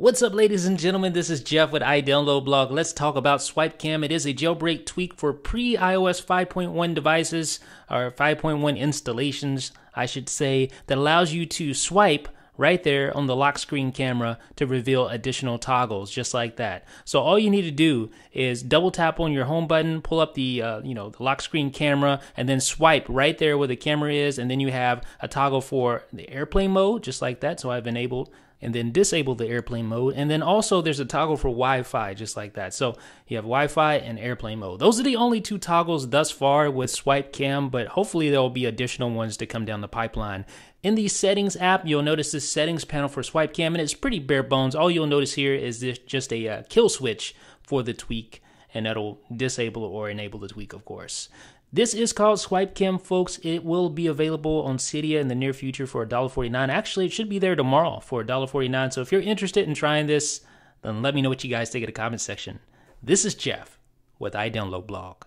What's up, ladies and gentlemen? This is Jeff with iDownloadBlog. Let's talk about SwipeCam. It is a jailbreak tweak for pre iOS 5.1 devices, or 5.1 installations, I should say, that allows you to swipe right there on the lock screen camera to reveal additional toggles just like that. So all you need to do is double tap on your home button, pull up the uh, you know the lock screen camera and then swipe right there where the camera is and then you have a toggle for the airplane mode just like that. So I've enabled and then disable the airplane mode. And then also there's a toggle for Wi-Fi just like that. So you have Wi-Fi and airplane mode. Those are the only two toggles thus far with SwipeCam, but hopefully there will be additional ones to come down the pipeline. In the settings app, you'll notice this settings panel for SwipeCam, and it's pretty bare bones. All you'll notice here is this just a uh, kill switch for the tweak, and that'll disable or enable the tweak, of course. This is called SwipeCam, folks. It will be available on Cydia in the near future for $1.49. Actually, it should be there tomorrow for $1.49. So if you're interested in trying this, then let me know what you guys think in the comment section. This is Jeff with iDownloadBlog.